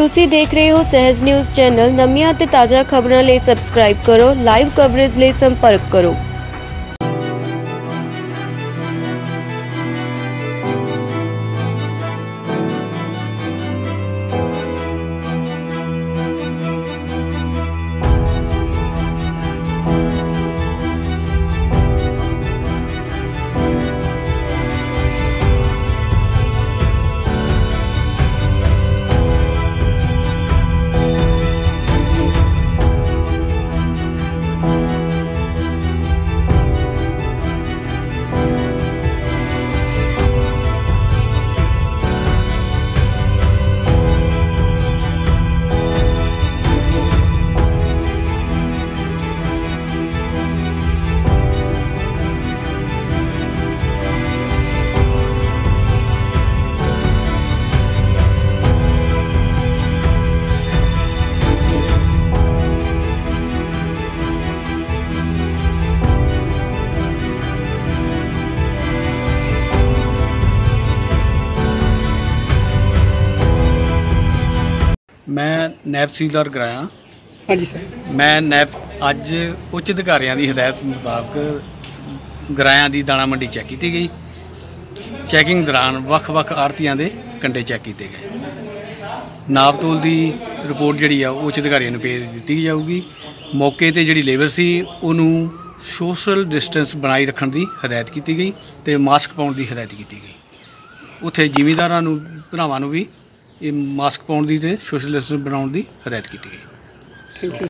ਤੁਸੀਂ ਦੇਖ ਰਹੇ ਹੋ ਸਹਿਜ ਨਿਊਜ਼ ਚੈਨਲ। ਨਵੀਆਂ ਅਤੇ ਤਾਜ਼ਾ ਖਬਰਾਂ ਲਈ ਸਬਸਕ੍ਰਾਈਬ ਕਰੋ ਲਾਈਵ ਕਵਰੇਜ ਲਈ ਸੰਪਰਕ ਕਰੋ। ਮੈਂ ਨੈਬ ਸੀਲਰ ਕਰਾਇਆ। ਹਾਂਜੀ ਸਰ। ਮੈਂ ਨੈਬ ਅੱਜ ਉੱਚ ਅਧਿਕਾਰੀਆਂ ਦੀ ਹਦਾਇਤ ਮੁਤਾਬਕ ਗਰਾਇਆਂ ਦੀ ਦਾਣਾ ਮੰਡੀ ਚੈੱਕ ਕੀਤੀ ਗਈ। ਚੈਕਿੰਗ ਦੌਰਾਨ ਵੱਖ-ਵੱਖ ਆੜਤੀਆਂ ਦੇ ਕੰਡੇ ਚੈੱਕ ਕੀਤੇ ਗਏ। ਨਾਪਤੋਲ ਦੀ ਰਿਪੋਰਟ ਜਿਹੜੀ ਆ ਉੱਚ ਅਧਿਕਾਰੀਆਂ ਨੂੰ ਭੇਜ ਦਿੱਤੀ ਜਾਊਗੀ। ਮੌਕੇ ਤੇ ਜਿਹੜੀ ਲੇਬਰ ਸੀ ਉਹਨੂੰ ਸੋਸ਼ਲ ਡਿਸਟੈਂਸ ਬਣਾਈ ਰੱਖਣ ਦੀ ਹਦਾਇਤ ਕੀਤੀ ਗਈ ਤੇ ਮਾਸਕ ਪਾਉਣ ਦੀ ਹਦਾਇਤ ਕੀਤੀ ਗਈ। ਉੱਥੇ ਜ਼ਿਮੀਂਦਾਰਾਂ ਨੂੰ ਭਰਾਵਾਂ ਨੂੰ ਵੀ ਇਹ ਮਾਸਕ ਪਾਉਣ ਦੀ ਤੇ ਸੋਸ਼ਲ ਡਿਸਟੈਂਸ ਬਣਾਉਣ ਦੀ ਹਦਾਇਤ ਕੀਤੀ ਗਈ। Thank you